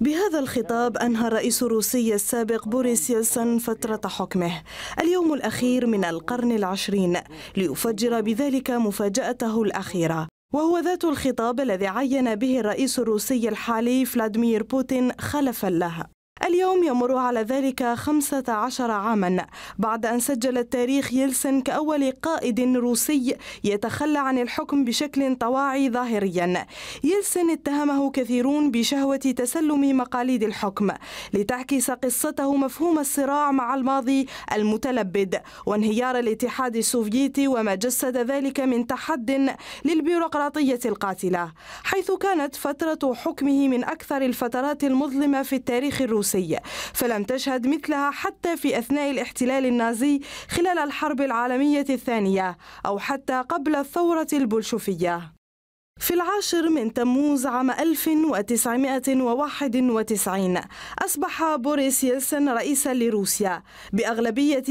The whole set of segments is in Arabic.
بهذا الخطاب أنهى الرئيس الروسي السابق بوريس يلسن فترة حكمه. اليوم الأخير من القرن العشرين ليفجر بذلك مفاجأته الأخيرة. وهو ذات الخطاب الذي عين به الرئيس الروسي الحالي فلاديمير بوتين خلفا له. اليوم يمر على ذلك 15 عاما بعد أن سجل التاريخ يلسن كأول قائد روسي يتخلى عن الحكم بشكل طواعي ظاهريا. يلسن اتهمه كثيرون بشهوة تسلم مقاليد الحكم لتعكس قصته مفهوم الصراع مع الماضي المتلبد وانهيار الاتحاد السوفيتي وما جسد ذلك من تحد للبيروقراطية القاتلة. حيث كانت فترة حكمه من أكثر الفترات المظلمة في التاريخ الروسي. فلم تشهد مثلها حتى في أثناء الاحتلال النازي خلال الحرب العالمية الثانية أو حتى قبل الثورة البلشفية في العاشر من تموز عام 1991 أصبح بوريس يلسن رئيسا لروسيا بأغلبية 57%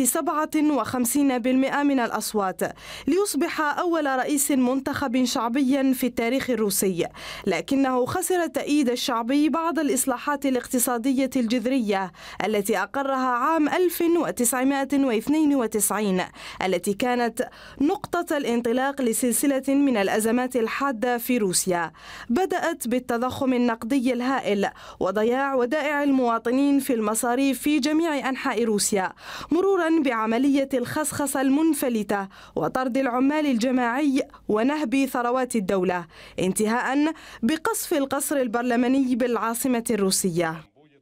من الأصوات ليصبح أول رئيس منتخب شعبيا في التاريخ الروسي لكنه خسر التأييد الشعبي بعد الإصلاحات الاقتصادية الجذرية التي أقرها عام 1992 التي كانت نقطة الانطلاق لسلسلة من الأزمات الحادة في روسيا. بدأت بالتضخم النقدي الهائل وضياع ودائع المواطنين في المصاريف في جميع أنحاء روسيا مرورا بعملية الخسخسة المنفلتة وطرد العمال الجماعي ونهب ثروات الدولة انتهاء بقصف القصر البرلماني بالعاصمة الروسية.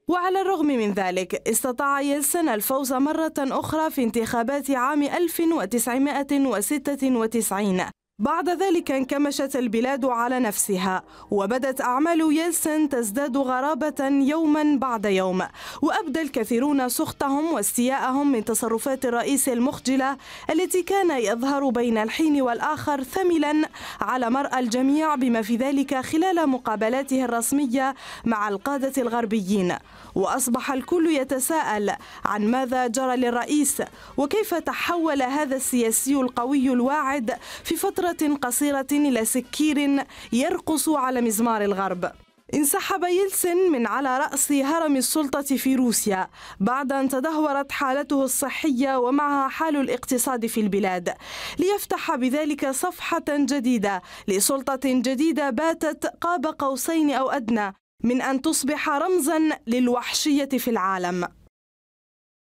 وعلى الرغم من ذلك استطاع يلسن الفوز مرة أخرى في انتخابات عام 1996 بعد ذلك انكمشت البلاد على نفسها وبدت أعمال يلسن تزداد غرابة يوما بعد يوم. وأبدى الكثيرون سخطهم واستياءهم من تصرفات الرئيس المخجلة التي كان يظهر بين الحين والآخر ثملا على مرأى الجميع بما في ذلك خلال مقابلاته الرسمية مع القادة الغربيين. وأصبح الكل يتساءل عن ماذا جرى للرئيس وكيف تحول هذا السياسي القوي الواعد في فترة قصيرة إلى سكير يرقص على مزمار الغرب. انسحب يلسن من على رأس هرم السلطة في روسيا بعد أن تدهورت حالته الصحية ومعها حال الاقتصاد في البلاد. ليفتح بذلك صفحة جديدة لسلطة جديدة باتت قاب قوسين أو أدنى من أن تصبح رمزا للوحشية في العالم.